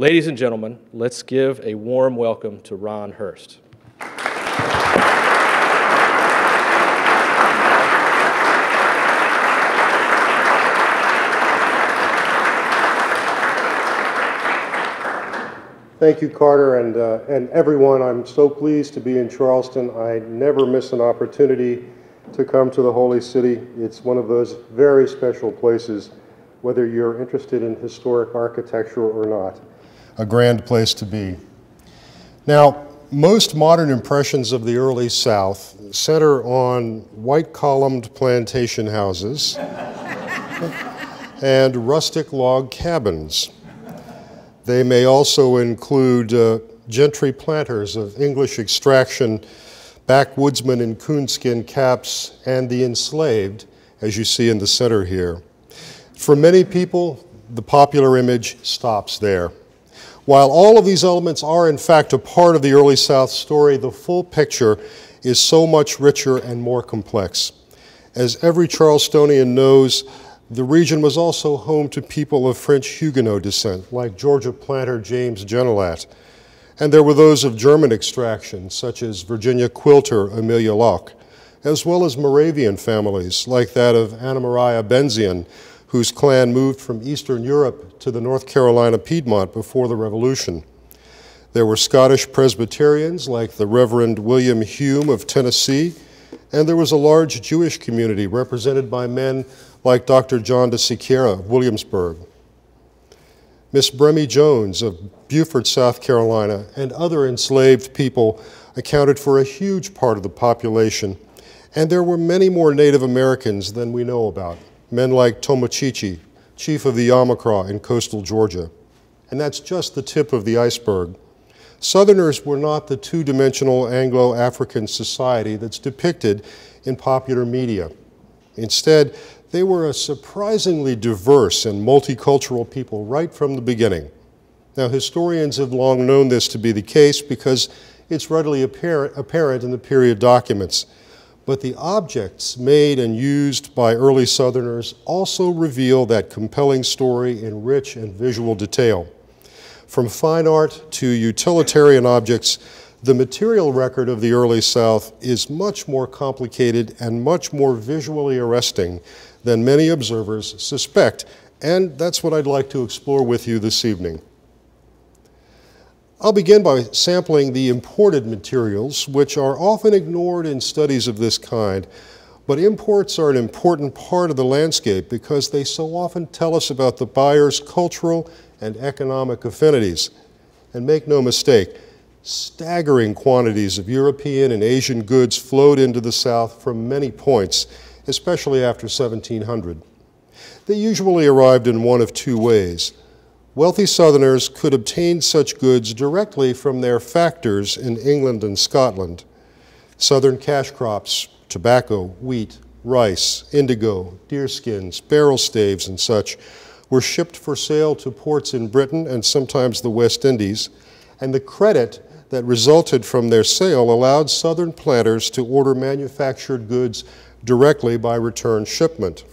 Ladies and gentlemen, let's give a warm welcome to Ron Hurst. Thank you, Carter, and, uh, and everyone. I'm so pleased to be in Charleston. I never miss an opportunity to come to the Holy City. It's one of those very special places, whether you're interested in historic architecture or not. A grand place to be. Now, most modern impressions of the early South center on white columned plantation houses and rustic log cabins. They may also include uh, gentry planters of English extraction, backwoodsmen in coonskin caps, and the enslaved, as you see in the center here. For many people, the popular image stops there. While all of these elements are in fact a part of the early South story, the full picture is so much richer and more complex. As every Charlestonian knows, the region was also home to people of French Huguenot descent, like Georgia planter James Genelat. And there were those of German extraction, such as Virginia quilter Amelia Locke, as well as Moravian families, like that of Anna Maria Benzian, whose clan moved from Eastern Europe to the North Carolina Piedmont before the Revolution. There were Scottish Presbyterians, like the Reverend William Hume of Tennessee, and there was a large Jewish community represented by men like Dr. John de Siqueira of Williamsburg, Miss Bremy Jones of Beaufort, South Carolina, and other enslaved people accounted for a huge part of the population, and there were many more Native Americans than we know about, men like Tomochichi, chief of the Yamacraw in coastal Georgia. And that's just the tip of the iceberg. Southerners were not the two-dimensional Anglo-African society that's depicted in popular media. Instead, they were a surprisingly diverse and multicultural people right from the beginning. Now, historians have long known this to be the case because it's readily apparent, apparent in the period documents. But the objects made and used by early Southerners also reveal that compelling story in rich and visual detail. From fine art to utilitarian objects, the material record of the early South is much more complicated and much more visually arresting than many observers suspect, and that's what I'd like to explore with you this evening. I'll begin by sampling the imported materials, which are often ignored in studies of this kind, but imports are an important part of the landscape because they so often tell us about the buyer's cultural and economic affinities. And make no mistake, staggering quantities of European and Asian goods flowed into the South from many points, especially after 1700. They usually arrived in one of two ways. Wealthy Southerners could obtain such goods directly from their factors in England and Scotland. Southern cash crops, tobacco, wheat, rice, indigo, deerskins, barrel staves, and such were shipped for sale to ports in Britain and sometimes the West Indies, and the credit that resulted from their sale allowed Southern planters to order manufactured goods directly by return shipment.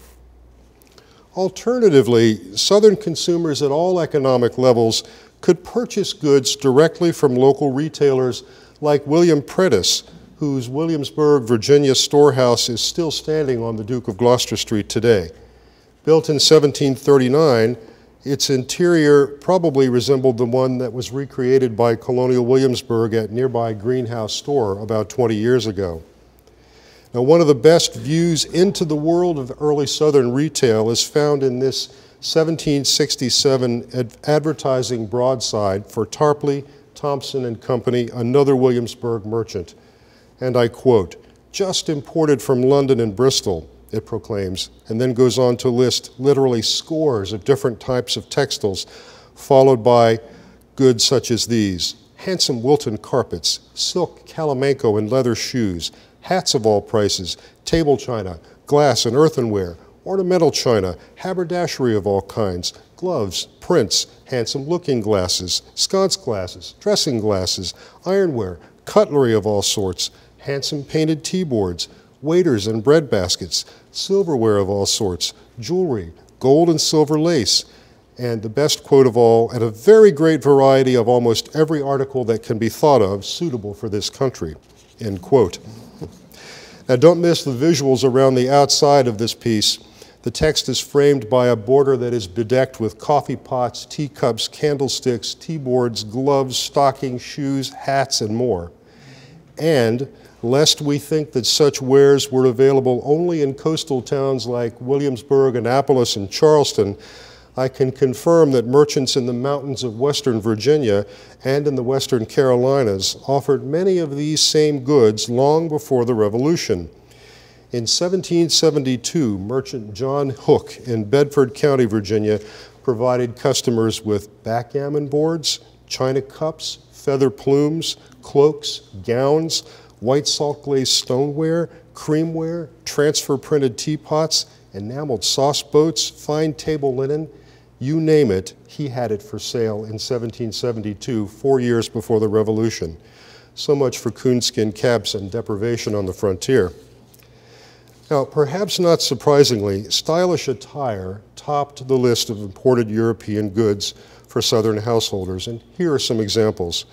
Alternatively, Southern consumers at all economic levels could purchase goods directly from local retailers like William Prentis, whose Williamsburg, Virginia storehouse is still standing on the Duke of Gloucester Street today. Built in 1739, its interior probably resembled the one that was recreated by Colonial Williamsburg at nearby Greenhow Store about 20 years ago. Now, one of the best views into the world of early Southern retail is found in this 1767 ad advertising broadside for Tarpley, Thompson and Company, another Williamsburg merchant. And I quote, just imported from London and Bristol, it proclaims, and then goes on to list literally scores of different types of textiles, followed by goods such as these handsome Wilton carpets, silk calamanco and leather shoes, hats of all prices, table china, glass and earthenware, ornamental china, haberdashery of all kinds, gloves, prints, handsome looking glasses, sconce glasses, dressing glasses, ironware, cutlery of all sorts, handsome painted tea boards, waiters and bread baskets, silverware of all sorts, jewelry, gold and silver lace, and the best quote of all, and a very great variety of almost every article that can be thought of suitable for this country, end quote. Now don't miss the visuals around the outside of this piece. The text is framed by a border that is bedecked with coffee pots, teacups, candlesticks, tea boards, gloves, stockings, shoes, hats, and more. And lest we think that such wares were available only in coastal towns like Williamsburg, Annapolis, and Charleston, I can confirm that merchants in the mountains of western Virginia and in the western Carolinas offered many of these same goods long before the Revolution. In 1772, merchant John Hook in Bedford County, Virginia, provided customers with backgammon boards, china cups, feather plumes, cloaks, gowns, white salt glazed stoneware, creamware, transfer printed teapots, enameled sauce boats, fine table linen, you name it, he had it for sale in 1772, four years before the Revolution. So much for coonskin caps and deprivation on the frontier. Now, perhaps not surprisingly, stylish attire topped the list of imported European goods for Southern householders, and here are some examples.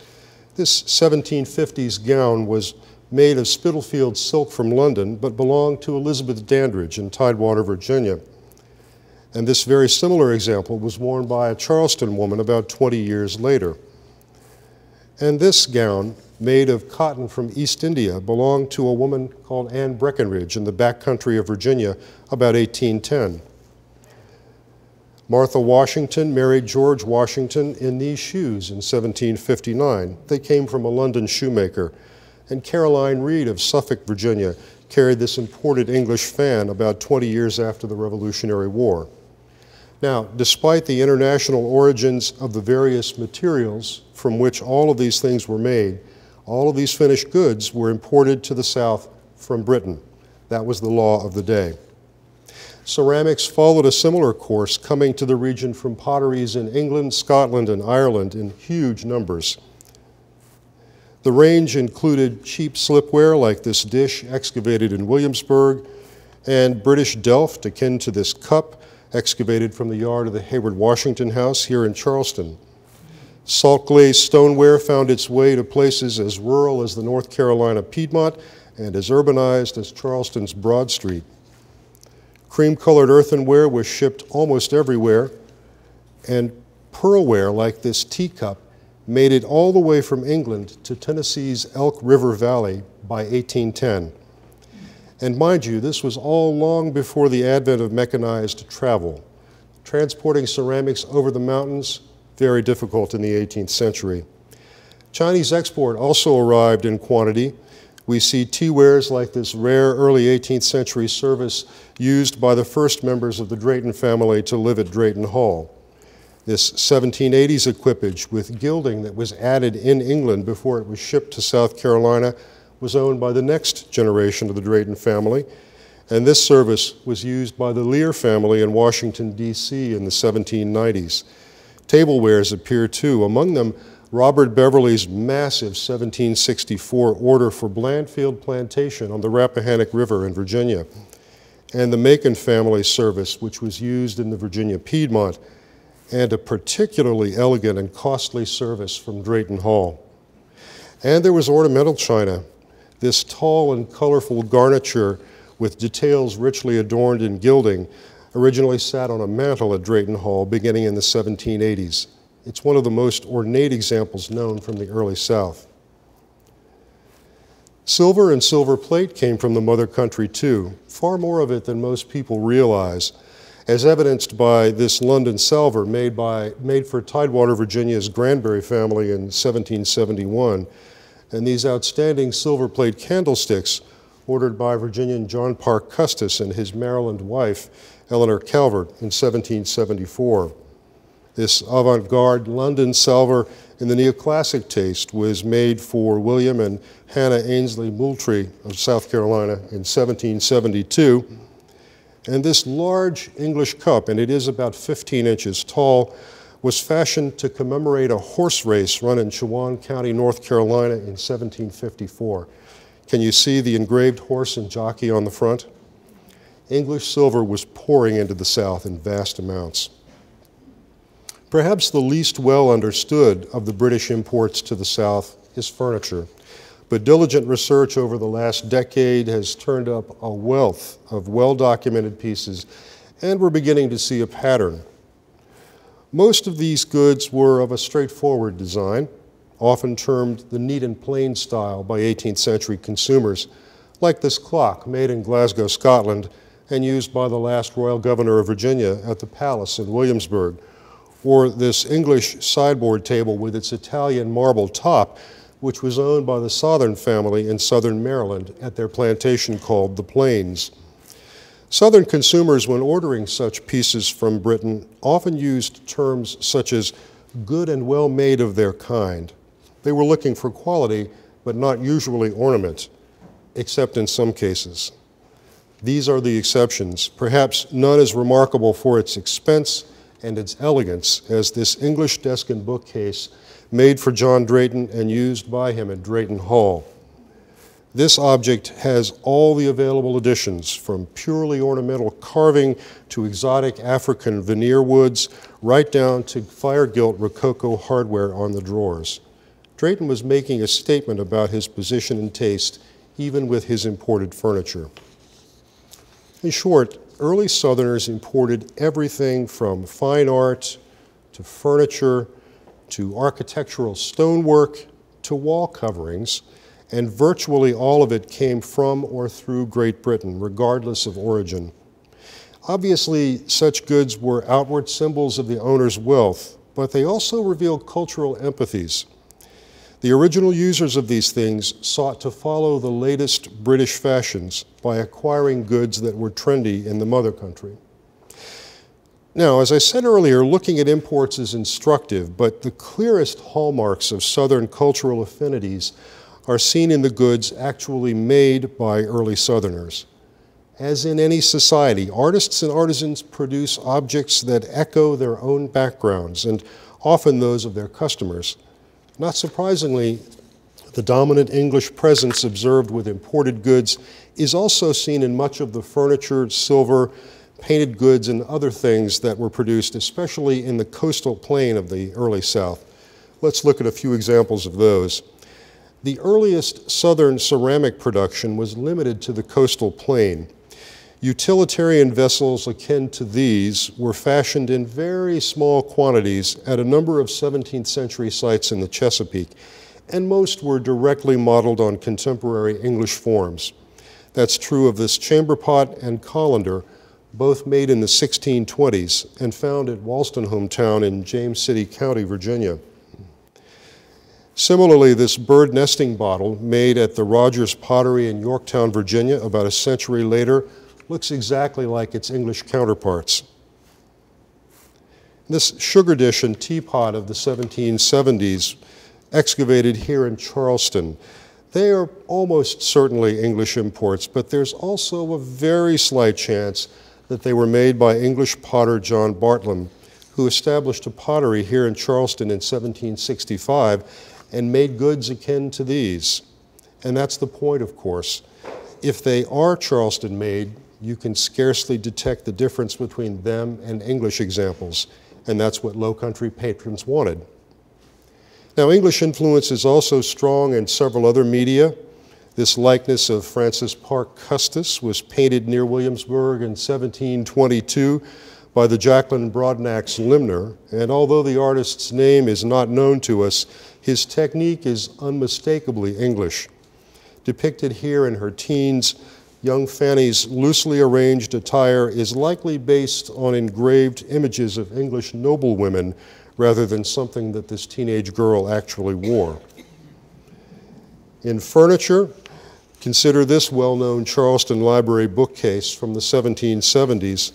This 1750s gown was made of Spitalfield silk from London, but belonged to Elizabeth Dandridge in Tidewater, Virginia. And this very similar example was worn by a Charleston woman about 20 years later. And this gown, made of cotton from East India, belonged to a woman called Anne Breckinridge in the back country of Virginia about 1810. Martha Washington married George Washington in these shoes in 1759. They came from a London shoemaker. And Caroline Reed of Suffolk, Virginia, carried this imported English fan about 20 years after the Revolutionary War. Now, despite the international origins of the various materials from which all of these things were made, all of these finished goods were imported to the South from Britain. That was the law of the day. Ceramics followed a similar course, coming to the region from potteries in England, Scotland, and Ireland in huge numbers. The range included cheap slipware like this dish excavated in Williamsburg, and British Delft, akin to this cup, excavated from the yard of the Heyward Washington House here in Charleston. Salt glazed stoneware found its way to places as rural as the North Carolina Piedmont and as urbanized as Charleston's Broad Street. Cream colored earthenware was shipped almost everywhere, and pearlware like this teacup made it all the way from England to Tennessee's Elk River Valley by 1810. And mind you, this was all long before the advent of mechanized travel. Transporting ceramics over the mountains, very difficult in the 18th century. Chinese export also arrived in quantity. We see teawares like this rare early 18th century service used by the first members of the Drayton family to live at Drayton Hall. This 1780s equipage with gilding that was added in England before it was shipped to South Carolina was owned by the next generation of the Drayton family, and this service was used by the Lear family in Washington, D.C. in the 1790s. Tablewares appear too, among them Robert Beverley's massive 1764 order for Blandfield Plantation on the Rappahannock River in Virginia, and the Macon family service, which was used in the Virginia Piedmont, and a particularly elegant and costly service from Drayton Hall. And there was ornamental china, this tall and colorful garniture with details richly adorned in gilding originally sat on a mantel at Drayton Hall beginning in the 1780s. It's one of the most ornate examples known from the early South. Silver and silver plate came from the mother country too, far more of it than most people realize, as evidenced by this London salver made, by, made for Tidewater, Virginia's Granbury family in 1771 and these outstanding silver plate candlesticks ordered by Virginian John Parke Custis and his Maryland wife, Eleanor Calvert, in 1774. This avant garde London salver in the neoclassic taste was made for William and Hannah Ainsley Moultrie of South Carolina in 1772. And this large English cup, and it is about 15 inches tall, was fashioned to commemorate a horse race run in Chowan County, North Carolina in 1754. Can you see the engraved horse and jockey on the front? English silver was pouring into the South in vast amounts. Perhaps the least well understood of the British imports to the South is furniture. But diligent research over the last decade has turned up a wealth of well documented pieces, and we're beginning to see a pattern. Most of these goods were of a straightforward design, often termed the neat and plain style by 18th century consumers, like this clock made in Glasgow, Scotland, and used by the last Royal Governor of Virginia at the Palace in Williamsburg, or this English sideboard table with its Italian marble top which was owned by the Sothoron family in southern Maryland at their plantation called the Plains. Southern consumers, when ordering such pieces from Britain, often used terms such as good and well made of their kind. They were looking for quality, but not usually ornament, except in some cases. These are the exceptions, perhaps none as remarkable for its expense and its elegance as this English desk and bookcase made for John Drayton and used by him at Drayton Hall. This object has all the available additions, from purely ornamental carving to exotic African veneer woods, right down to fire gilt Rococo hardware on the drawers. Drayton was making a statement about his position and taste, even with his imported furniture. In short, early Southerners imported everything from fine art to furniture to architectural stonework to wall coverings, and virtually all of it came from or through Great Britain, regardless of origin. Obviously, such goods were outward symbols of the owner's wealth, but they also revealed cultural empathies. The original users of these things sought to follow the latest British fashions by acquiring goods that were trendy in the mother country. Now, as I said earlier, looking at imports is instructive, but the clearest hallmarks of Southern cultural affinities are seen in the goods actually made by early Southerners. As in any society, artists and artisans produce objects that echo their own backgrounds and often those of their customers. Not surprisingly, the dominant English presence observed with imported goods is also seen in much of the furniture, silver, painted goods, and other things that were produced, especially in the coastal plain of the early South. Let's look at a few examples of those. The earliest southern ceramic production was limited to the coastal plain. Utilitarian vessels akin to these were fashioned in very small quantities at a number of 17th century sites in the Chesapeake, and most were directly modeled on contemporary English forms. That's true of this chamber pot and colander, both made in the 1620s and found at Wolstenholme Town in James City County, Virginia. Similarly, this bird nesting bottle, made at the Rogers Pottery in Yorktown, Virginia, about a century later, looks exactly like its English counterparts. This sugar dish and teapot of the 1770s, excavated here in Charleston, they are almost certainly English imports, but there's also a very slight chance that they were made by English potter John Bartlam, who established a pottery here in Charleston in 1765 and made goods akin to these. And that's the point, of course. If they are Charleston made, you can scarcely detect the difference between them and English examples, and that's what Low Country patrons wanted. Now, English influence is also strong in several other media. This likeness of Frances Parke Custis was painted near Williamsburg in 1722 by the Jaquelin Brodnax limner, and although the artist's name is not known to us, his technique is unmistakably English. Depicted here in her teens, young Fanny's loosely arranged attire is likely based on engraved images of English noblewomen rather than something that this teenage girl actually wore. In furniture, Consider this well known Charleston Library bookcase from the 1770s.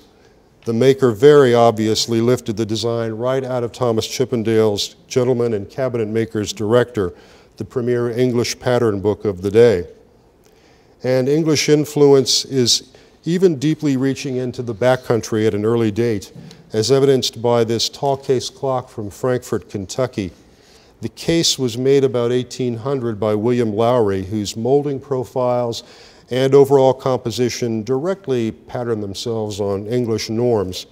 The maker very obviously lifted the design right out of Thomas Chippendale's Gentleman and Cabinet Maker's Director, the premier English pattern book of the day. And English influence is even deeply reaching into the backcountry at an early date, as evidenced by this tall case clock from Frankfort, Kentucky. The case was made about 1800 by William Lowry, whose molding profiles and overall composition directly pattern themselves on English norms.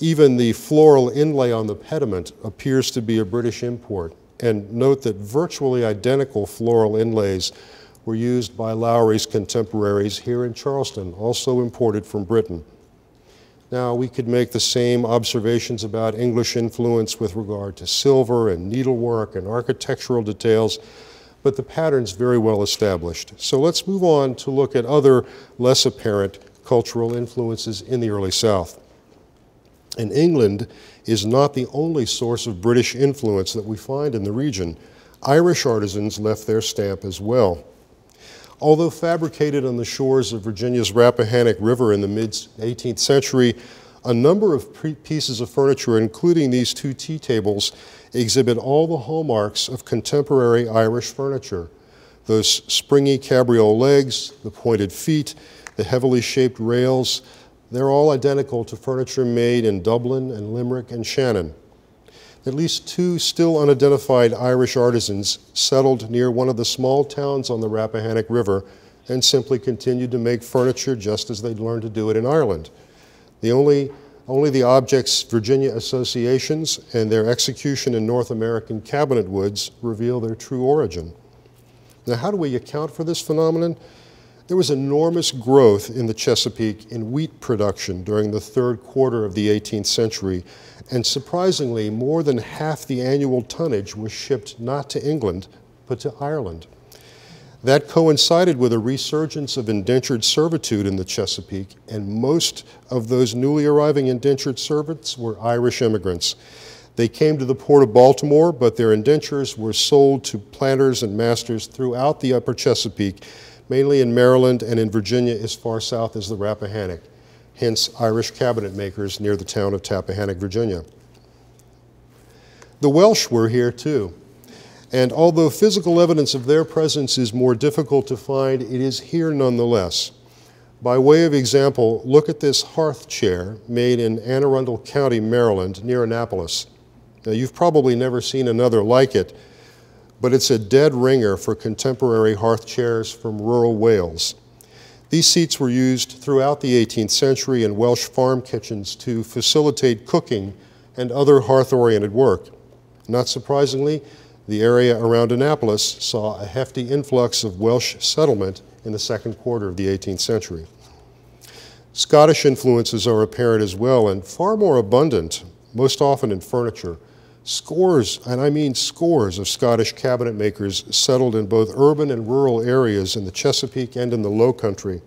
Even the floral inlay on the pediment appears to be a British import. And note that virtually identical floral inlays were used by Lowry's contemporaries here in Charleston, also imported from Britain. Now, we could make the same observations about English influence with regard to silver and needlework and architectural details, but the pattern's very well established. So let's move on to look at other less apparent cultural influences in the early South. And England is not the only source of British influence that we find in the region. Irish artisans left their stamp as well. Although fabricated on the shores of Virginia's Rappahannock River in the mid 18th century, a number of pieces of furniture, including these two tea tables, exhibit all the hallmarks of contemporary Irish furniture. Those springy cabriole legs, the pointed feet, the heavily shaped rails, they're all identical to furniture made in Dublin and Limerick and Shannon. At least two still unidentified Irish artisans settled near one of the small towns on the Rappahannock River and simply continued to make furniture just as they'd learned to do it in Ireland. The only, only the objects' Virginia associations and their execution in North American cabinet woods reveal their true origin. Now, how do we account for this phenomenon? There was enormous growth in the Chesapeake in wheat production during the third quarter of the 18th century, and surprisingly, more than half the annual tonnage was shipped not to England, but to Ireland. That coincided with a resurgence of indentured servitude in the Chesapeake, and most of those newly arriving indentured servants were Irish immigrants. They came to the port of Baltimore, but their indentures were sold to planters and masters throughout the upper Chesapeake mainly in Maryland and in Virginia as far south as the Rappahannock, hence Irish cabinet makers near the town of Tappahannock, Virginia. The Welsh were here too. And although physical evidence of their presence is more difficult to find, it is here nonetheless. By way of example, look at this hearth chair made in Anne Arundel County, Maryland, near Annapolis. Now, you've probably never seen another like it, but it's a dead ringer for contemporary hearth chairs from rural Wales. These seats were used throughout the 18th century in Welsh farm kitchens to facilitate cooking and other hearth-oriented work. Not surprisingly, the area around Annapolis saw a hefty influx of Welsh settlement in the second quarter of the 18th century. Scottish influences are apparent as well and far more abundant, most often in furniture. Scores, and I mean scores, of Scottish cabinet makers settled in both urban and rural areas in the Chesapeake and in the Low Country.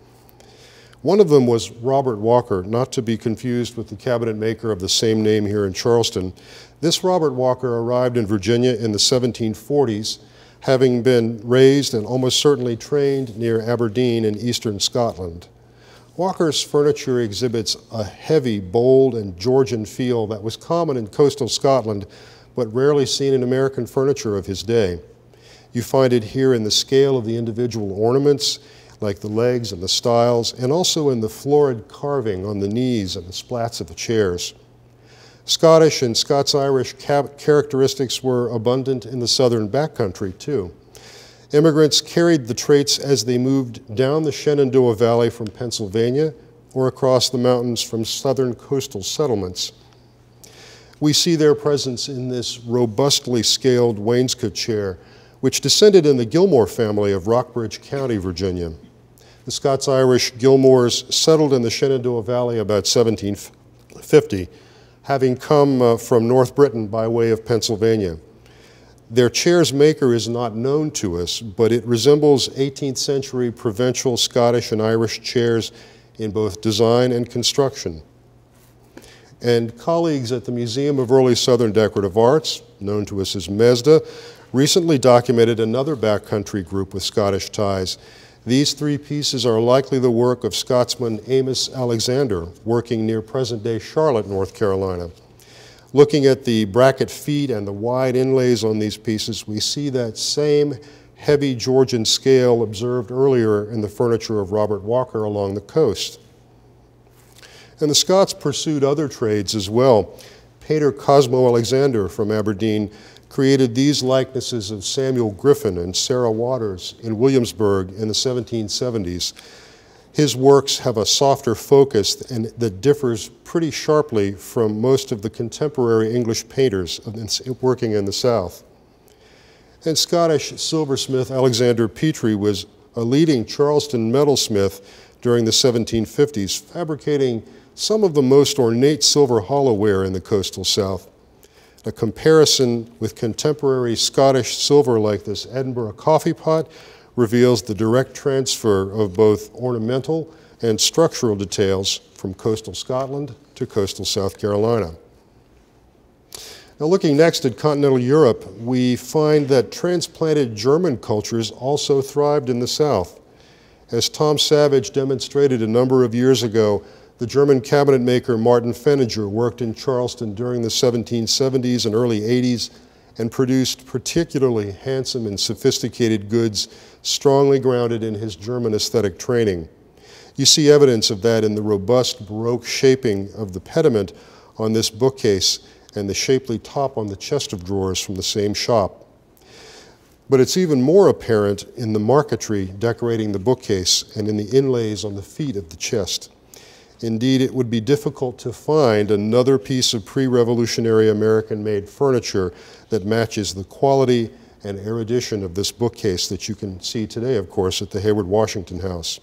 One of them was Robert Walker, not to be confused with the cabinet maker of the same name here in Charleston. This Robert Walker arrived in Virginia in the 1740s, having been raised and almost certainly trained near Aberdeen in eastern Scotland. Walker's furniture exhibits a heavy, bold, and Georgian feel that was common in coastal Scotland, but rarely seen in American furniture of his day. You find it here in the scale of the individual ornaments, like the legs and the stiles, and also in the florid carving on the knees and the splats of the chairs. Scottish and Scots-Irish characteristics were abundant in the southern backcountry, too. Immigrants carried the traits as they moved down the Shenandoah Valley from Pennsylvania or across the mountains from southern coastal settlements. We see their presence in this robustly scaled wainscot chair, which descended in the Gilmore family of Rockbridge County, Virginia. The Scots-Irish Gilmores settled in the Shenandoah Valley about 1750, having come uh, from North Britain by way of Pennsylvania. Their chair's maker is not known to us, but it resembles 18th century provincial Scottish and Irish chairs in both design and construction. And colleagues at the Museum of Early Southern Decorative Arts, known to us as MESDA, recently documented another backcountry group with Scottish ties. These three pieces are likely the work of Scotsman Amos Alexander, working near present-day Charlotte, North Carolina. Looking at the bracket feet and the wide inlays on these pieces, we see that same heavy Georgian scale observed earlier in the furniture of Robert Walker along the coast. And the Scots pursued other trades as well. Painter Cosmo Alexander from Aberdeen created these likenesses of Samuel Griffin and Sarah Waters in Williamsburg in the 1770s. his works have a softer focus and that differs pretty sharply from most of the contemporary English painters working in the South. And Scottish silversmith Alexander Petrie was a leading Charleston metalsmith during the 1750s, fabricating some of the most ornate silver hollowware in the coastal South. A comparison with contemporary Scottish silver like this Edinburgh coffee pot reveals the direct transfer of both ornamental and structural details from coastal Scotland to coastal South Carolina. Now, looking next at continental Europe, we find that transplanted German cultures also thrived in the South. As Tom Savage demonstrated a number of years ago, the German cabinet maker Martin Pfeninger worked in Charleston during the 1770s and early 80s and produced particularly handsome and sophisticated goods strongly grounded in his German aesthetic training. You see evidence of that in the robust Baroque shaping of the pediment on this bookcase and the shapely top on the chest of drawers from the same shop. But it's even more apparent in the marquetry decorating the bookcase and in the inlays on the feet of the chest. Indeed, it would be difficult to find another piece of pre-revolutionary American-made furniture that matches the quality and erudition of this bookcase that you can see today, of course, at the Heyward Washington House.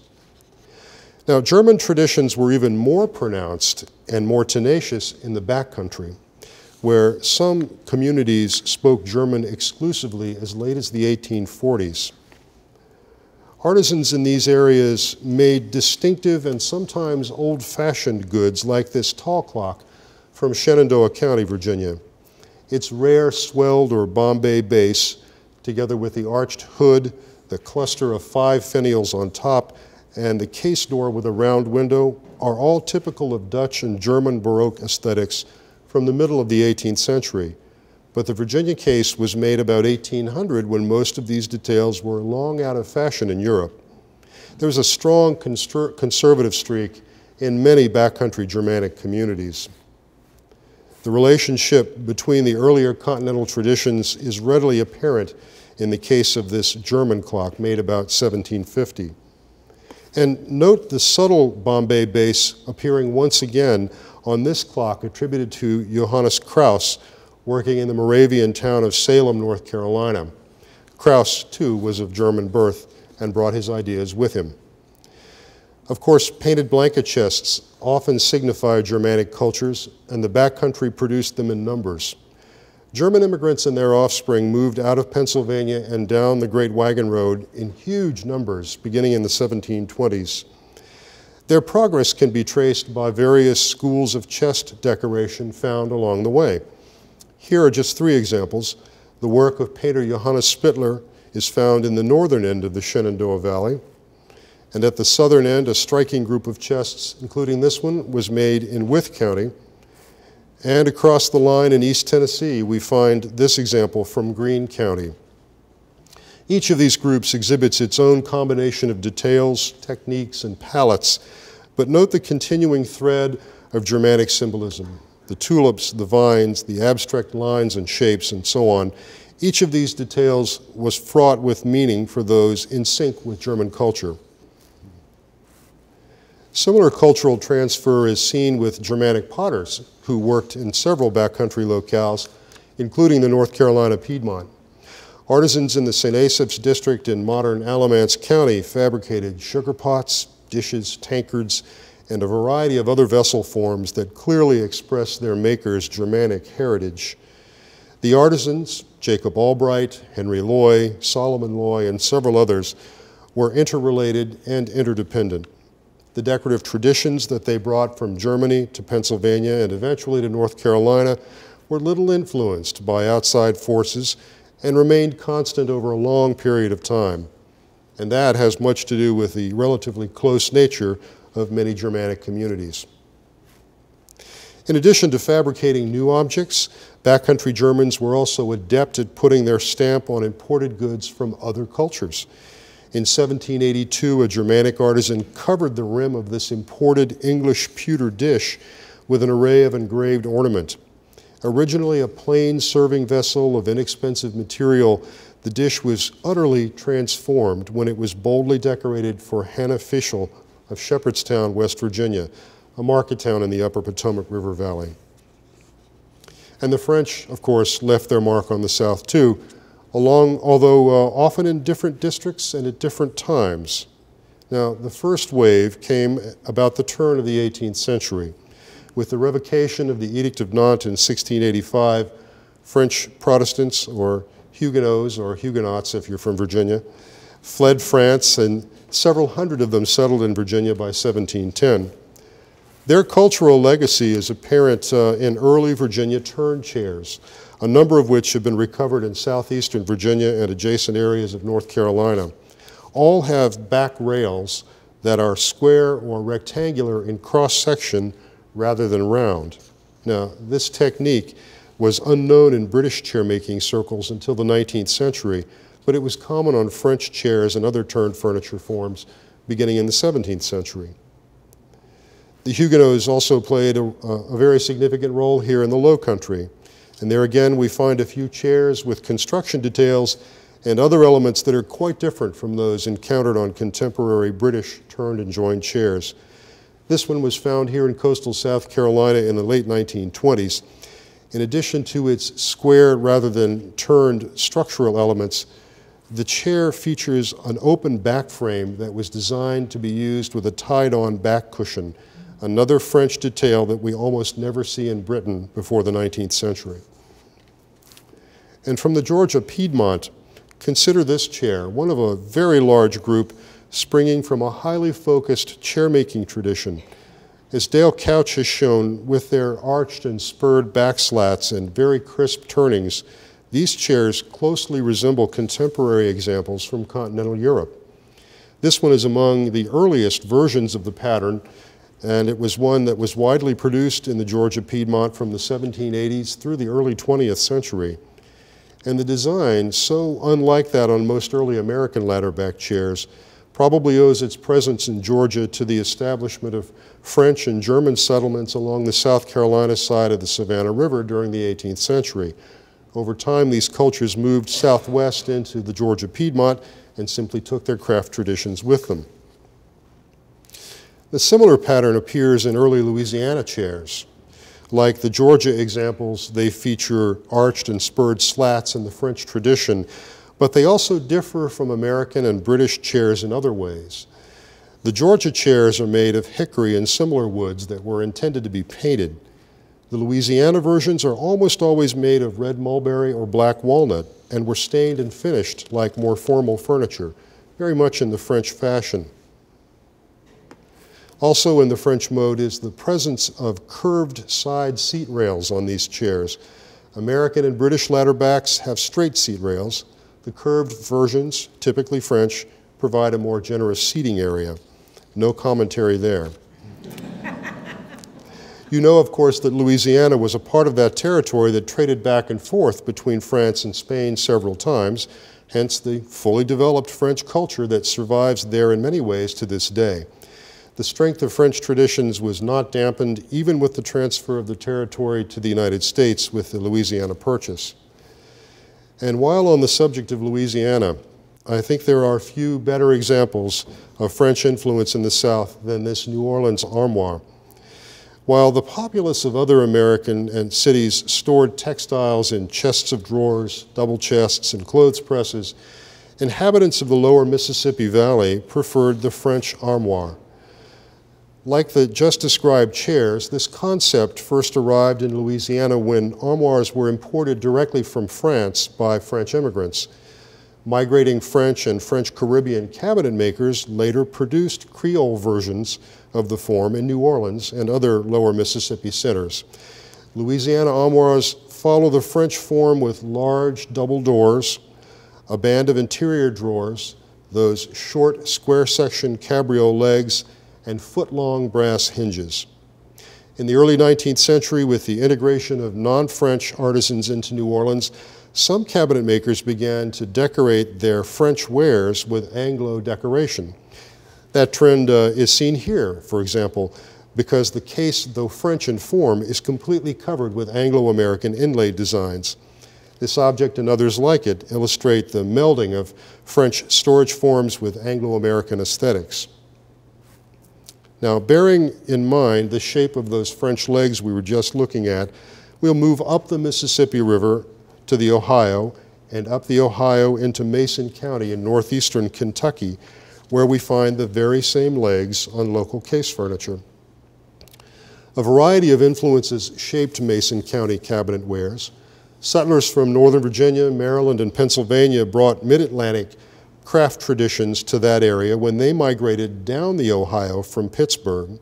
Now, German traditions were even more pronounced and more tenacious in the backcountry where some communities spoke German exclusively as late as the 1840s. Artisans in these areas made distinctive and sometimes old-fashioned goods like this tall clock from Shenandoah County, Virginia. Its rare swelled or bombé base, together with the arched hood, the cluster of five finials on top, and the case door with a round window are all typical of Dutch and German Baroque aesthetics from the middle of the 18th century. But the Virginia case was made about 1800 when most of these details were long out of fashion in Europe. There was a strong conservative streak in many backcountry Germanic communities. The relationship between the earlier continental traditions is readily apparent in the case of this German clock made about 1750. And note the subtle bombé base appearing once again on this clock attributed to Johannes Kraus, working in the Moravian town of Salem, North Carolina. Kraus, too, was of German birth and brought his ideas with him. Of course, painted blanket chests often signify Germanic cultures, and the backcountry produced them in numbers. German immigrants and their offspring moved out of Pennsylvania and down the Great Wagon Road in huge numbers beginning in the 1720s. Their progress can be traced by various schools of chest decoration found along the way. Here are just three examples. The work of painter Johannes Spittler is found in the northern end of the Shenandoah Valley. And at the southern end, a striking group of chests, including this one, was made in Wythe County. And across the line in East Tennessee, we find this example from Greene County. Each of these groups exhibits its own combination of details, techniques, and palettes, but note the continuing thread of Germanic symbolism, the tulips, the vines, the abstract lines and shapes, and so on. Each of these details was fraught with meaning for those in sync with German culture. Similar cultural transfer is seen with Germanic potters who worked in several backcountry locales, including the North Carolina Piedmont. Artisans in the St. Asaph's district in modern Alamance County fabricated sugar pots, dishes, tankards, and a variety of other vessel forms that clearly express their maker's Germanic heritage. The artisans, Jacob Albright, Henry Loy, Solomon Loy, and several others, were interrelated and interdependent. The decorative traditions that they brought from Germany to Pennsylvania and eventually to North Carolina were little influenced by outside forces and remained constant over a long period of time. And that has much to do with the relatively close nature of many Germanic communities. In addition to fabricating new objects, backcountry Germans were also adept at putting their stamp on imported goods from other cultures. In 1782, a Germanic artisan covered the rim of this imported English pewter dish with an array of engraved ornament. Originally a plain serving vessel of inexpensive material, the dish was utterly transformed when it was boldly decorated for Hannah Fischel, of Shepherdstown, West Virginia, a market town in the upper Potomac River Valley. And the French, of course, left their mark on the South too, along, although uh, often in different districts and at different times. Now, the first wave came about the turn of the 18th century. With the revocation of the Edict of Nantes in 1685, French Protestants, or Huguenots, or Huguenots if you're from Virginia, fled France, and several hundred of them settled in Virginia by 1710. Their cultural legacy is apparent uh, in early Virginia turn chairs, a number of which have been recovered in southeastern Virginia and adjacent areas of North Carolina. All have back rails that are square or rectangular in cross section rather than round. Now, this technique was unknown in British chairmaking circles until the 19th century, but it was common on French chairs and other turned furniture forms beginning in the 17th century. The Huguenots also played a, a, very significant role here in the Low Country. And there again, we find a few chairs with construction details and other elements that are quite different from those encountered on contemporary British turned and joined chairs. This one was found here in coastal South Carolina in the late 1920s. In addition to its square rather than turned structural elements, the chair features an open back frame that was designed to be used with a tied-on back cushion another French detail that we almost never see in Britain before the 19th century. And from the Georgia Piedmont, consider this chair, one of a very large group springing from a highly focused chair-making tradition. As Dale Couch has shown, with their arched and spurred back slats and very crisp turnings, these chairs closely resemble contemporary examples from continental Europe. This one is among the earliest versions of the pattern and it was one that was widely produced in the Georgia Piedmont from the 1780s through the early 20th century. And the design, so unlike that on most early American ladderback chairs, probably owes its presence in Georgia to the establishment of French and German settlements along the South Carolina side of the Savannah River during the 18th century. Over time, these cultures moved southwest into the Georgia Piedmont and simply took their craft traditions with them. A similar pattern appears in early Louisiana chairs. Like the Georgia examples, they feature arched and spurred slats in the French tradition, but they also differ from American and British chairs in other ways. The Georgia chairs are made of hickory and similar woods that were intended to be painted. The Louisiana versions are almost always made of red mulberry or black walnut and were stained and finished like more formal furniture, very much in the French fashion. Also in the French mode is the presence of curved side seat rails on these chairs. American and British ladderbacks have straight seat rails. The curved versions, typically French, provide a more generous seating area. No commentary there. You know, of course, that Louisiana was a part of that territory that traded back and forth between France and Spain several times, hence the fully developed French culture that survives there in many ways to this day. The strength of French traditions was not dampened even with the transfer of the territory to the United States with the Louisiana Purchase. And while on the subject of Louisiana, I think there are few better examples of French influence in the South than this New Orleans armoire. While the populace of other American and cities stored textiles in chests of drawers, double chests, and clothes presses, inhabitants of the lower Mississippi Valley preferred the French armoire. Like the just described chairs, this concept first arrived in Louisiana when armoires were imported directly from France by French immigrants. Migrating French and French Caribbean cabinet makers later produced Creole versions of the form in New Orleans and other lower Mississippi centers. Louisiana armoires follow the French form with large double doors, a band of interior drawers, those short square section cabrio legs, and foot-long brass hinges. In the early 19th century, with the integration of non-French artisans into New Orleans, some cabinet makers began to decorate their French wares with Anglo decoration. That trend uh, is seen here, for example, because the case, though French in form, is completely covered with Anglo-American inlaid designs. This object and others like it illustrate the melding of French storage forms with Anglo-American aesthetics. Now, bearing in mind the shape of those French legs we were just looking at, we'll move up the Mississippi River to the Ohio and up the Ohio into Mason County in northeastern Kentucky, where we find the very same legs on local case furniture. A variety of influences shaped Mason County cabinet wares. Settlers from Northern Virginia, Maryland, and Pennsylvania brought mid Atlantic craft traditions to that area when they migrated down the Ohio from Pittsburgh.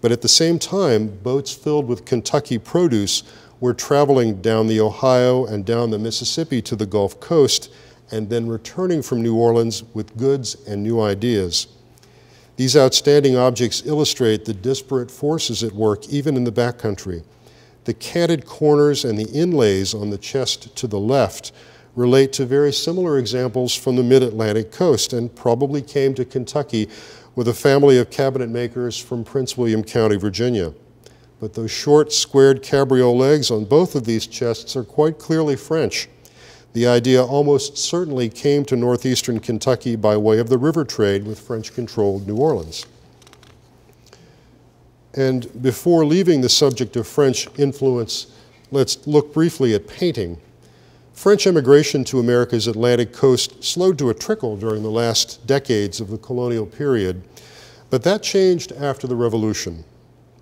But at the same time, boats filled with Kentucky produce were traveling down the Ohio and down the Mississippi to the Gulf Coast and then returning from New Orleans with goods and new ideas. These outstanding objects illustrate the disparate forces at work even in the backcountry. The canted corners and the inlays on the chest to the left relate to very similar examples from the mid Atlantic coast and probably came to Kentucky with a family of cabinet makers from Prince William County, Virginia but those short, squared cabriole legs on both of these chests are quite clearly French. The idea almost certainly came to northeastern Kentucky by way of the river trade with French controlled New Orleans. And before leaving the subject of French influence, let's look briefly at painting. French immigration to America's Atlantic coast slowed to a trickle during the last decades of the colonial period, but that changed after the Revolution.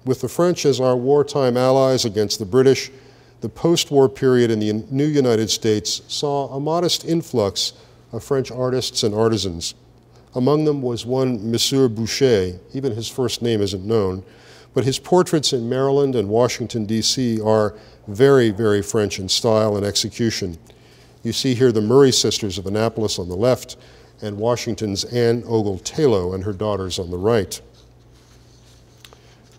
With the French as our wartime allies against the British, the post-war period in the new United States saw a modest influx of French artists and artisans. Among them was one Monsieur Boucher, even his first name isn't known, but his portraits in Maryland and Washington, D.C. are very, very French in style and execution. You see here the Murray sisters of Annapolis on the left, and Washington's Anne Ogle Tayloe and her daughters on the right.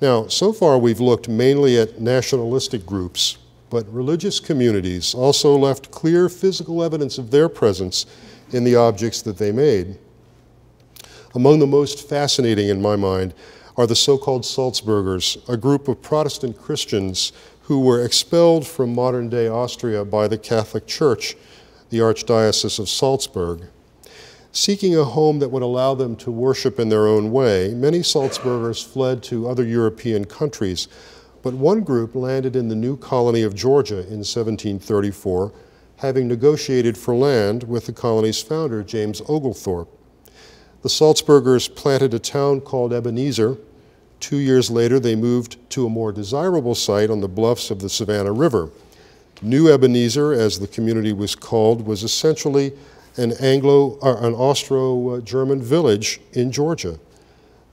Now, so far we've looked mainly at nationalistic groups, but religious communities also left clear physical evidence of their presence in the objects that they made. Among the most fascinating in my mind are the so-called Salzburgers, a group of Protestant Christians who were expelled from modern-day Austria by the Catholic Church, the Archdiocese of Salzburg. Seeking a home that would allow them to worship in their own way, many Salzburgers fled to other European countries, but one group landed in the new colony of Georgia in 1734, having negotiated for land with the colony's founder, James Oglethorpe. The Salzburgers planted a town called Ebenezer. Two years later, they moved to a more desirable site on the bluffs of the Savannah River. New Ebenezer, as the community was called, was essentially an Anglo, uh, an Austro-German village in Georgia.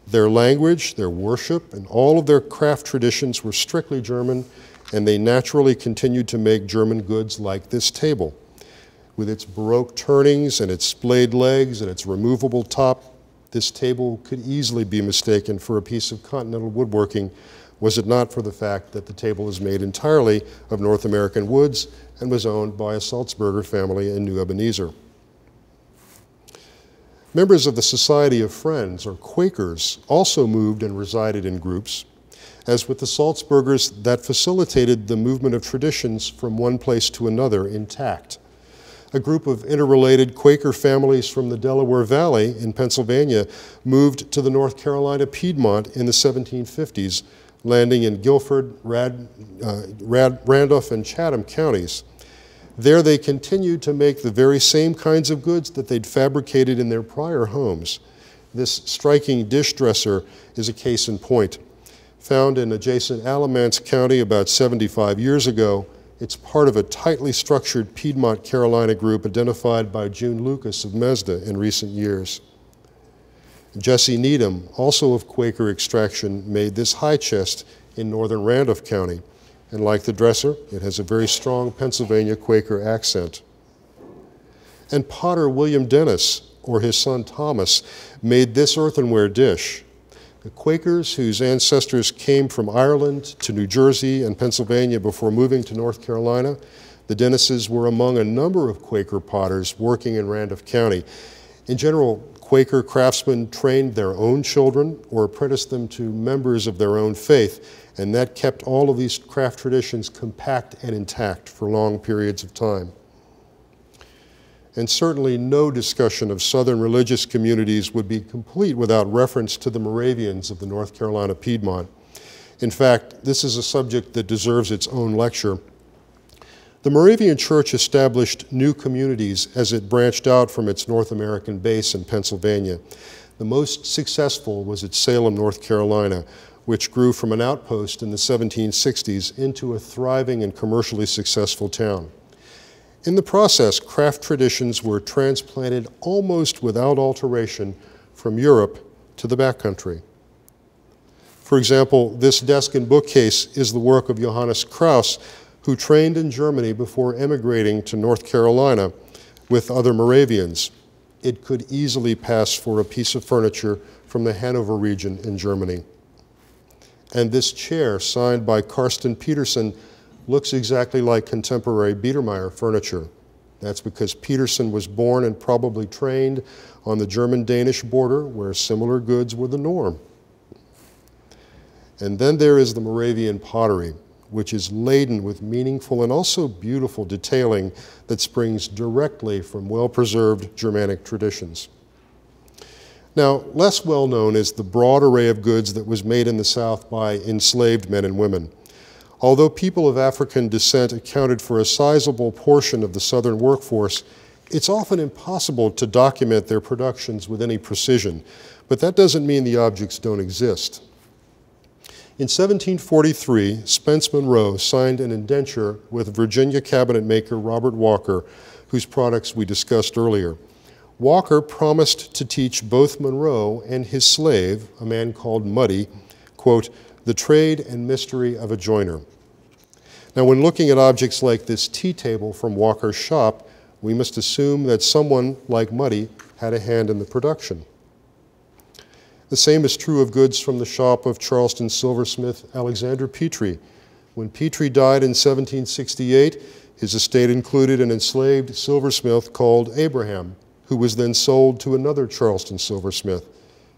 Their language, their worship, and all of their craft traditions were strictly German, and they naturally continued to make German goods like this table. With its Baroque turnings and its splayed legs and its removable top, this table could easily be mistaken for a piece of continental woodworking was it not for the fact that the table is made entirely of North American woods and was owned by a Salzburger family in New Ebenezer. Members of the Society of Friends, or Quakers, also moved and resided in groups. As with the Salzburgers, that facilitated the movement of traditions from one place to another intact. A group of interrelated Quaker families from the Delaware Valley in Pennsylvania moved to the North Carolina Piedmont in the 1750s, landing in Guilford, Rad, uh, Rad, Randolph, and Chatham counties. There they continued to make the very same kinds of goods that they'd fabricated in their prior homes. This striking dish dresser is a case in point. Found in adjacent Alamance County about 75 years ago, it's part of a tightly structured Piedmont Carolina group identified by June Lucas of Mesda in recent years. Jesse Needham, also of Quaker extraction, made this high chest in northern Randolph County. And like the dresser, it has a very strong Pennsylvania Quaker accent. And potter William Dennis, or his son Thomas, made this earthenware dish. The Quakers, whose ancestors came from Ireland to New Jersey and Pennsylvania before moving to North Carolina, the Dennises were among a number of Quaker potters working in Randolph County. In general, Quaker craftsmen trained their own children or apprenticed them to members of their own faith and that kept all of these craft traditions compact and intact for long periods of time. and certainly no discussion of Southern religious communities would be complete without reference to the Moravians of the North Carolina Piedmont. In fact, this is a subject that deserves its own lecture. The Moravian Church established new communities as it branched out from its North American base in Pennsylvania. The most successful was at Salem, North Carolina, which grew from an outpost in the 1760s into a thriving and commercially successful town. In the process, craft traditions were transplanted almost without alteration from Europe to the backcountry. For example, this desk and bookcase is the work of Johannes Krause, who trained in Germany before emigrating to North Carolina with other Moravians. It could easily pass for a piece of furniture from the Hanover region in Germany. And this chair, signed by Karsten Petersen, looks exactly like contemporary Biedermeier furniture. That's because Petersen was born and probably trained on the German-Danish border where similar goods were the norm. And then there is the Moravian pottery, which is laden with meaningful and also beautiful detailing that springs directly from well-preserved Germanic traditions. Now, less well known is the broad array of goods that was made in the South by enslaved men and women. Although people of African descent accounted for a sizable portion of the Southern workforce, it's often impossible to document their productions with any precision, but that doesn't mean the objects don't exist. In 1743, Spence Monroe signed an indenture with Virginia cabinet maker Robert Walker, whose products we discussed earlier. Walker promised to teach both Monroe and his slave, a man called Muddy, quote, the trade and mystery of a joiner. Now, when looking at objects like this tea table from Walker's shop, we must assume that someone like Muddy had a hand in the production. The same is true of goods from the shop of Charleston silversmith Alexander Petrie. When Petrie died in 1768, his estate included an enslaved silversmith called Abraham, who was then sold to another Charleston silversmith.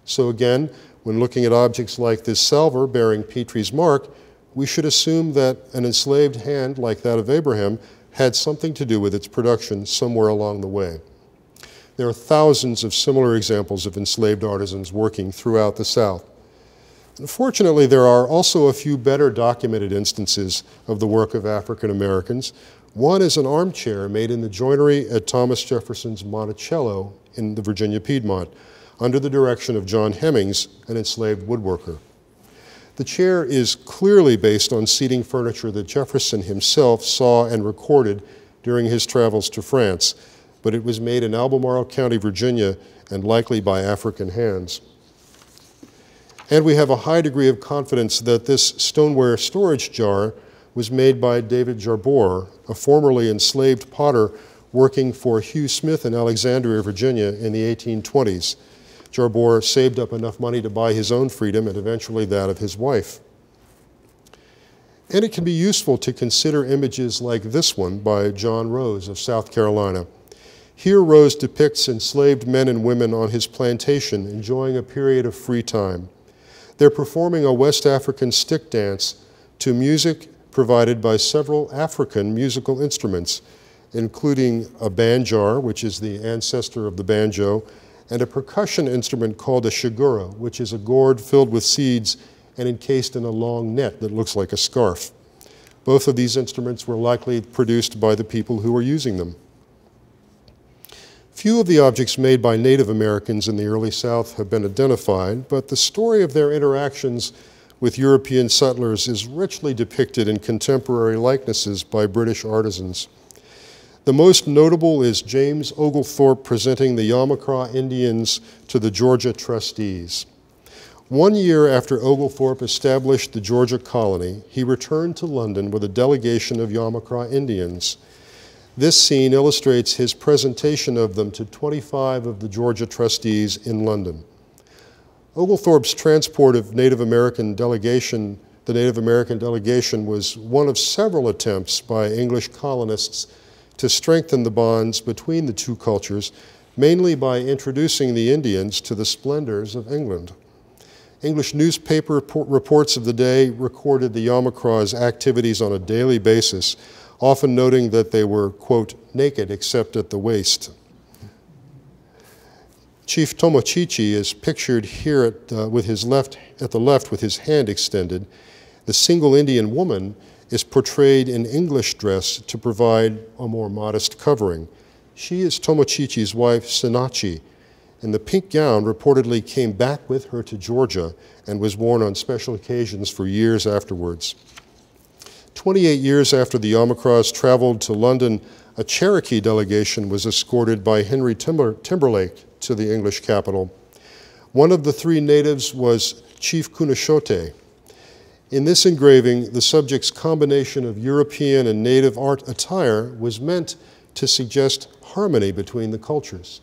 So again, when looking at objects like this salver bearing Petrie's mark, we should assume that an enslaved hand like that of Abraham had something to do with its production somewhere along the way. There are thousands of similar examples of enslaved artisans working throughout the South. Fortunately, there are also a few better documented instances of the work of African Americans one is an armchair made in the joinery at Thomas Jefferson's Monticello in the Virginia Piedmont, under the direction of John Hemings, an enslaved woodworker. The chair is clearly based on seating furniture that Jefferson himself saw and recorded during his travels to France, but it was made in Albemarle County, Virginia, and likely by African hands. And we have a high degree of confidence that this stoneware storage jar was made by David Jarbor, a formerly enslaved potter working for Hugh Smith in Alexandria, Virginia in the 1820s. Jarbor saved up enough money to buy his own freedom and eventually that of his wife. And it can be useful to consider images like this one by John Rose of South Carolina. Here, Rose depicts enslaved men and women on his plantation enjoying a period of free time. They're performing a West African stick dance to music provided by several African musical instruments, including a banjar, which is the ancestor of the banjo, and a percussion instrument called a shigura, which is a gourd filled with seeds and encased in a long net that looks like a scarf. Both of these instruments were likely produced by the people who were using them. Few of the objects made by Native Americans in the early South have been identified, but the story of their interactions with European settlers is richly depicted in contemporary likenesses by British artisans. The most notable is James Oglethorpe presenting the Yamacraw Indians to the Georgia trustees. One year after Oglethorpe established the Georgia colony, he returned to London with a delegation of Yamacraw Indians. This scene illustrates his presentation of them to 25 of the Georgia trustees in London. Oglethorpe's transport of Native American delegation, the Native American delegation was one of several attempts by English colonists to strengthen the bonds between the two cultures, mainly by introducing the Indians to the splendors of England. English newspaper reports of the day recorded the Yamacraws' activities on a daily basis, often noting that they were, quote, naked except at the waist. Chief Tomochichi is pictured here at, uh, with his left, at the left with his hand extended. The single Indian woman is portrayed in English dress to provide a more modest covering. She is Tomochichi's wife, Sinachi, and the pink gown reportedly came back with her to Georgia and was worn on special occasions for years afterwards. 28 years after the Yamacraws traveled to London, a Cherokee delegation was escorted by Henry Timber Timberlake to the English capital. One of the three natives was Chief Cunne Shote. In this engraving, the subject's combination of European and native art attire was meant to suggest harmony between the cultures.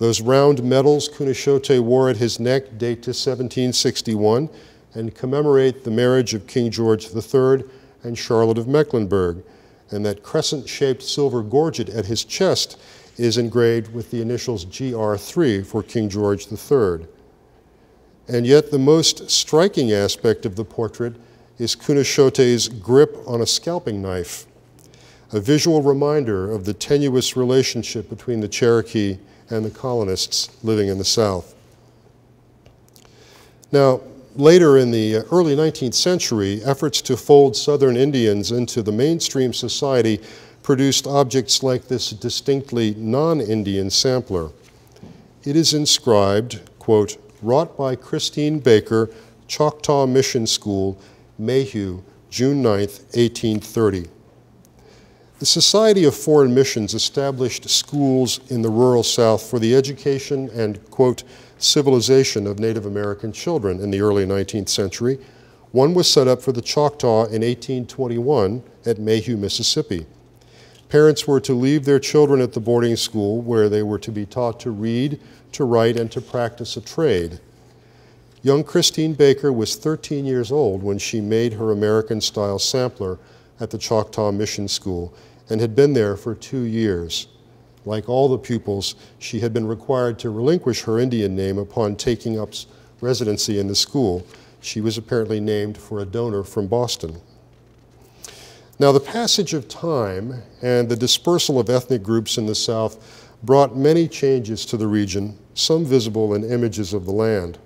Those round medals Cunne Shote wore at his neck date to 1761 and commemorate the marriage of King George III and Charlotte of Mecklenburg, and that crescent-shaped silver gorget at his chest is engraved with the initials GR3 for King George III. And yet the most striking aspect of the portrait is Cunne Shote's grip on a scalping knife, a visual reminder of the tenuous relationship between the Cherokee and the colonists living in the South. Now, later in the early 19th century, efforts to fold Southern Indians into the mainstream society produced objects like this distinctly non-Indian sampler. It is inscribed, quote, wrought by Christine Baker, Choctaw Mission School, Mayhew, June 9, 1830. The Society of Foreign Missions established schools in the rural South for the education and, quote, civilization of Native American children in the early 19th century. One was set up for the Choctaw in 1821 at Mayhew, Mississippi. Parents were to leave their children at the boarding school where they were to be taught to read, to write, and to practice a trade. Young Christine Baker was 13 years old when she made her American style sampler at the Choctaw Mission School and had been there for two years. Like all the pupils, she had been required to relinquish her Indian name upon taking up residency in the school. She was apparently named for a donor from Boston. Now, the passage of time and the dispersal of ethnic groups in the South brought many changes to the region, some visible in images of the land.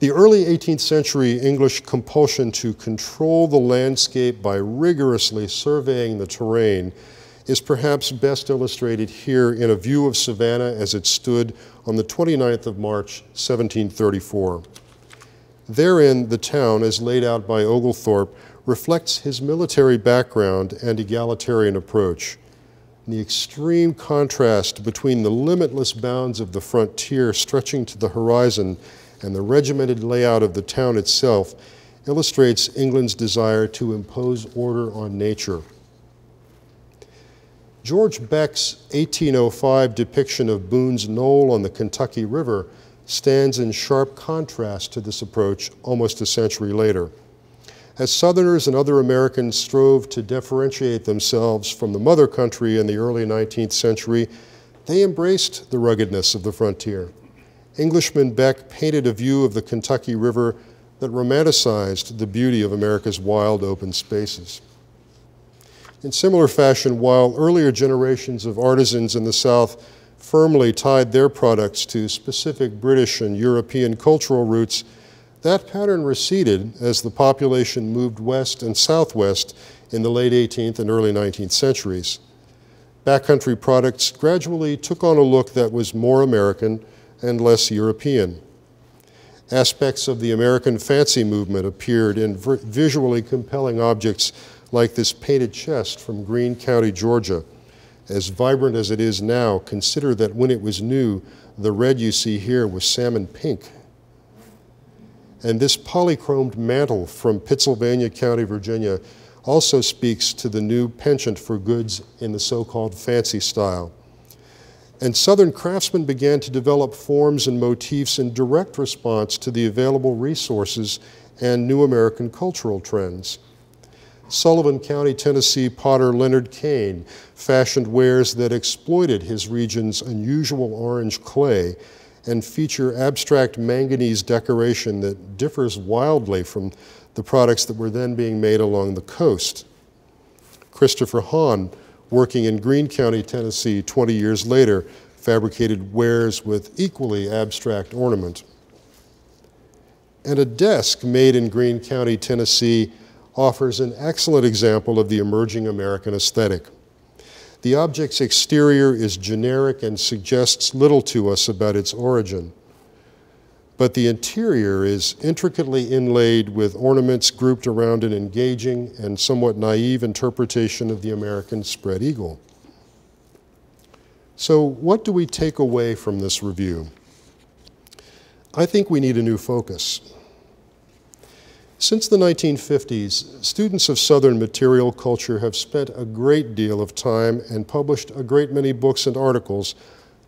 The early 18th century English compulsion to control the landscape by rigorously surveying the terrain is perhaps best illustrated here in a view of Savannah as it stood on the 29th of March, 1734. Therein, the town, as laid out by Oglethorpe, reflects his military background and egalitarian approach. The extreme contrast between the limitless bounds of the frontier stretching to the horizon and the regimented layout of the town itself illustrates England's desire to impose order on nature. George Beck's 1805 depiction of Boone's Knoll on the Kentucky River stands in sharp contrast to this approach almost a century later. As Southerners and other Americans strove to differentiate themselves from the mother country in the early 19th century, they embraced the ruggedness of the frontier. Englishman Beck painted a view of the Kentucky River that romanticized the beauty of America's wild open spaces. In similar fashion, while earlier generations of artisans in the South firmly tied their products to specific British and European cultural roots, that pattern receded as the population moved west and southwest in the late 18th and early 19th centuries. Backcountry products gradually took on a look that was more American and less European. Aspects of the American fancy movement appeared in visually compelling objects like this painted chest from Greene County, Georgia. As vibrant as it is now, consider that when it was new, the red you see here was salmon pink. And this polychromed mantle from Pittsylvania County, Virginia, also speaks to the new penchant for goods in the so-called fancy style. And Southern craftsmen began to develop forms and motifs in direct response to the available resources and new American cultural trends. Sullivan County, Tennessee potter Leonard Cain fashioned wares that exploited his region's unusual orange clay and feature abstract manganese decoration that differs wildly from the products that were then being made along the coast. Christopher Haun, working in Greene County, Tennessee 20 years later, fabricated wares with equally abstract ornament. And a desk made in Greene County, Tennessee, offers an excellent example of the emerging American aesthetic. The object's exterior is generic and suggests little to us about its origin. But the interior is intricately inlaid with ornaments grouped around an engaging and somewhat naive interpretation of the American spread eagle. So, what do we take away from this review? I think we need a new focus. Since the 1950s, students of Southern material culture have spent a great deal of time and published a great many books and articles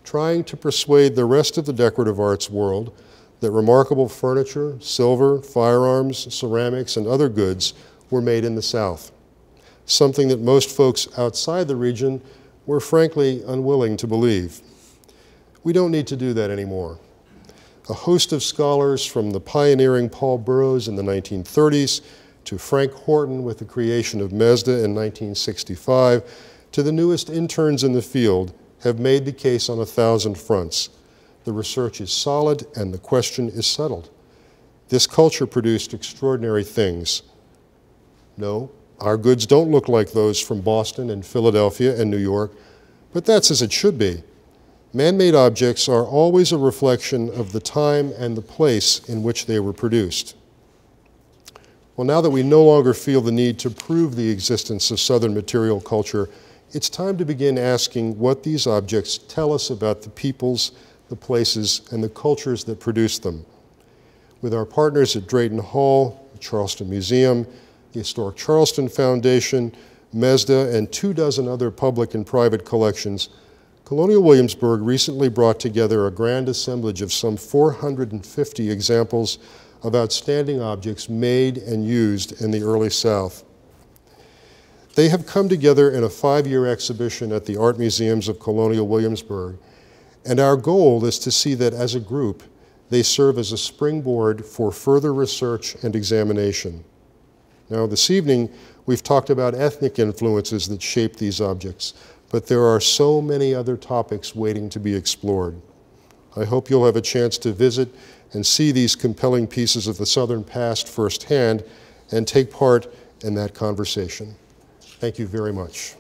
trying to persuade the rest of the decorative arts world that remarkable furniture, silver, firearms, ceramics, and other goods were made in the South, something that most folks outside the region were frankly unwilling to believe. We don't need to do that anymore. A host of scholars from the pioneering Paul Burroughs in the 1930s to Frank Horton with the creation of MESDA in 1965 to the newest interns in the field have made the case on a thousand fronts. The research is solid and the question is settled. This culture produced extraordinary things. No, our goods don't look like those from Boston and Philadelphia and New York, but that's as it should be. Man-made objects are always a reflection of the time and the place in which they were produced. Well, now that we no longer feel the need to prove the existence of Southern material culture, it's time to begin asking what these objects tell us about the peoples, the places, and the cultures that produced them. With our partners at Drayton Hall, the Charleston Museum, the Historic Charleston Foundation, MESDA, and two dozen other public and private collections, Colonial Williamsburg recently brought together a grand assemblage of some 450 examples of outstanding objects made and used in the early South. They have come together in a five-year exhibition at the Art Museums of Colonial Williamsburg, and our goal is to see that as a group, they serve as a springboard for further research and examination. Now, this evening, we've talked about ethnic influences that shape these objects, but there are so many other topics waiting to be explored. I hope you'll have a chance to visit and see these compelling pieces of the Southern past firsthand and take part in that conversation. Thank you very much.